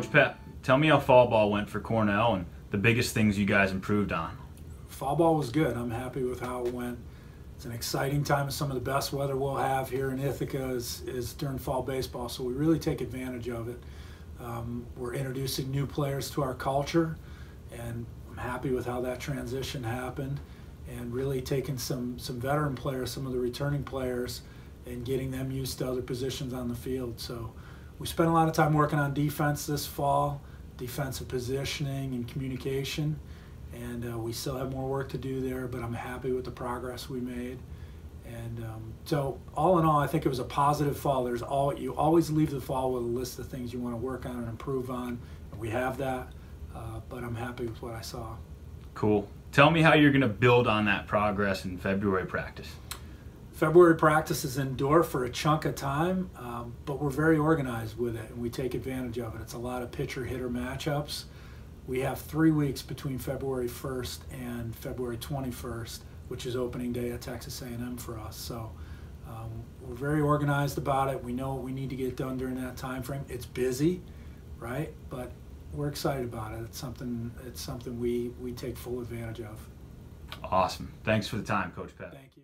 Coach Pep, tell me how fall ball went for Cornell and the biggest things you guys improved on. Fall ball was good. I'm happy with how it went. It's an exciting time. Some of the best weather we'll have here in Ithaca is, is during fall baseball, so we really take advantage of it. Um, we're introducing new players to our culture, and I'm happy with how that transition happened. And really taking some some veteran players, some of the returning players, and getting them used to other positions on the field. So we spent a lot of time working on defense this fall, defensive positioning and communication, and uh, we still have more work to do there. But I'm happy with the progress we made. And um, so, all in all, I think it was a positive fall. There's all you always leave the fall with a list of things you want to work on and improve on, and we have that. Uh, but I'm happy with what I saw. Cool. Tell me how you're going to build on that progress in February practice. February practice is indoor for a chunk of time, um, but we're very organized with it and we take advantage of it. It's a lot of pitcher hitter matchups. We have three weeks between February 1st and February 21st which is opening day at Texas A&M for us. So um, we're very organized about it. We know what we need to get done during that time frame. It's busy, right? But we're excited about it. It's something. It's something we we take full advantage of. Awesome. Thanks for the time, Coach Pat. Thank you.